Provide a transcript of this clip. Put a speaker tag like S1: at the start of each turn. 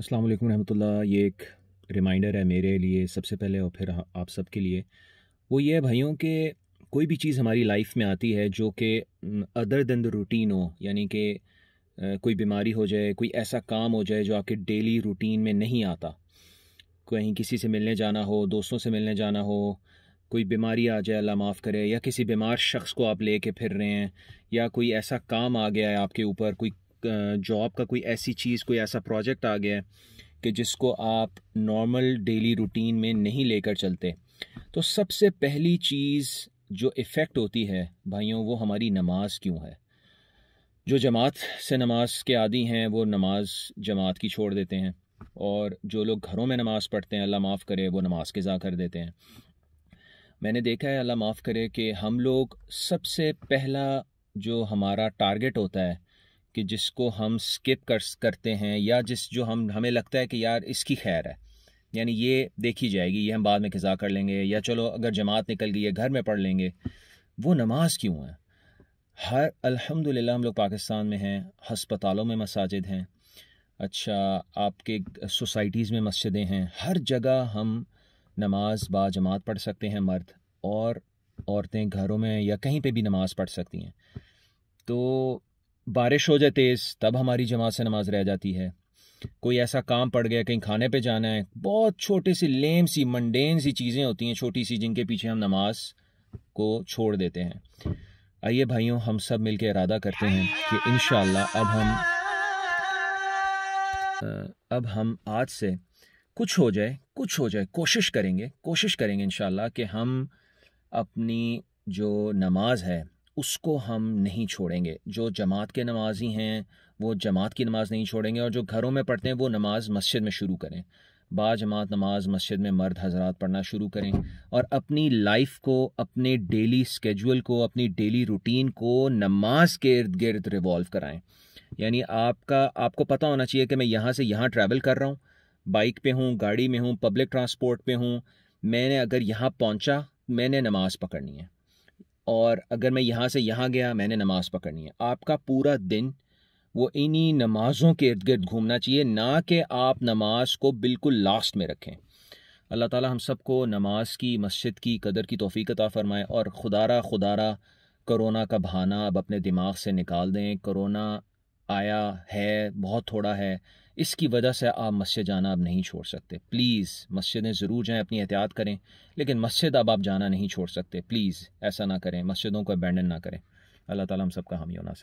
S1: अस्सलाम वालेकुम रहमतुल्लाह। ये एक रिमाइंडर है मेरे लिए सबसे पहले और फिर आप सब के लिए। वो ये है भाइयों कि, कोई भी चीज़ हमारी लाइफ में आती है जो कि अदर देन द रूटीन हो, यानी कि कोई बीमारी हो जाए, कोई ऐसा काम हो जाए जो आपके डेली रूटीन में नहीं आता। कहीं किसी से मिलने जाना हो, दोस्तों से मिलने जाना हो, कोई बीमारी आ जाए, अल्लाह माफ़ करे, या किसी बीमार शख्स को आप ले कर फिर रहे हैं, या कोई ऐसा काम आ गया है आपके ऊपर, कोई जॉब का कोई ऐसी चीज़, कोई ऐसा प्रोजेक्ट आ गया है कि जिसको आप नॉर्मल डेली रूटीन में नहीं लेकर चलते। तो सबसे पहली चीज़ जो इफ़ेक्ट होती है, भाइयों, वो हमारी नमाज़ क्यों है? जो जमात से नमाज़ के आदि हैं, वो नमाज़ जमात की छोड़ देते हैं और जो लोग घरों में नमाज़ पढ़ते हैं, अल्लाह माफ़ करे, वो नमाज़ के ज़ा कर देते हैं। मैंने देखा है, अल्लाह माफ़ करे, कि हम लोग सबसे पहला जो हमारा टारगेट होता है कि जिसको हम स्किप कर करते हैं या जिस, जो हम, हमें लगता है कि यार इसकी खैर है। यानी ये देखी जाएगी, ये हम बाद में खज़ा कर लेंगे, या चलो अगर जमात निकल गई है, घर में पढ़ लेंगे, वो नमाज़ क्यों है? हर, अल्हम्दुलिल्लाह हम लोग पाकिस्तान में हैं, हस्पतालों में मसाजिद हैं अच्छा आपके सोसाइटीज़ में मस्जिदें हैं, हर जगह हम नमाज़ बा जमात पढ़ सकते हैं, मर्द और औरतें घरों में या कहीं पे भी नमाज़ पढ़ सकती हैं। तो बारिश हो जाए तेज़, तब हमारी जमात से नमाज़ रह जाती है। कोई ऐसा काम पड़ गया, कहीं खाने पे जाना है, बहुत छोटे सी लेम सी मंडेन सी चीज़ें होती हैं, छोटी सी, जिनके पीछे हम नमाज़ को छोड़ देते हैं। आइए भाइयों, हम सब मिलकर इरादा करते हैं कि इन अब हम अब हम आज से कुछ हो जाए, कुछ हो जाए, कोशिश करेंगे कोशिश करेंगे इन कि हम अपनी जो नमाज़ है उसको हम नहीं छोड़ेंगे। जो जमात के नमाजी हैं, वो जमात की नमाज़ नहीं छोड़ेंगे और जो घरों में पढ़ते हैं, वो नमाज़ मस्जिद में शुरू करें। बा जमात नमाज़ मस्जिद में मर्द हजरात पढ़ना शुरू करें और अपनी लाइफ को, अपने डेली स्केजुअल को, अपनी डेली रूटीन को नमाज़ के इर्द गिर्द रिवॉल्व कराएँ। यानी आपका, आपको पता होना चाहिए कि मैं यहाँ से यहाँ ट्रैवल कर रहा हूँ, बाइक पे हूँ, गाड़ी में हूँ, पब्लिक ट्रांसपोर्ट पे हूँ, मैंने अगर यहाँ पहुँचा, मैंने नमाज़ पकड़नी है। और अगर मैं यहाँ से यहाँ गया, मैंने नमाज़ पकड़नी है। आपका पूरा दिन वो इन्हीं नमाज़ों के इर्द गिर्द घूमना चाहिए, ना कि आप नमाज़ को बिल्कुल लास्ट में रखें। अल्लाह ताला हम सबको नमाज़ की, मस्जिद की कदर की तोफ़ी अता फ़रमाए और खुदारा खुदारा, कोरोना का बहाना अब अपने दिमाग से निकाल दें। करोना आया है, बहुत थोड़ा है, इसकी वजह से आप मस्जिद जाना अब नहीं छोड़ सकते। प्लीज़, मस्जिदें ज़रूर जाएँ, अपनी एहतियात करें, लेकिन मस्जिद अब आप जाना नहीं छोड़ सकते। प्लीज़, ऐसा ना करें, मस्जिदों को अबेंडन ना करें। अल्लाह ताला हम सबका हामी होना से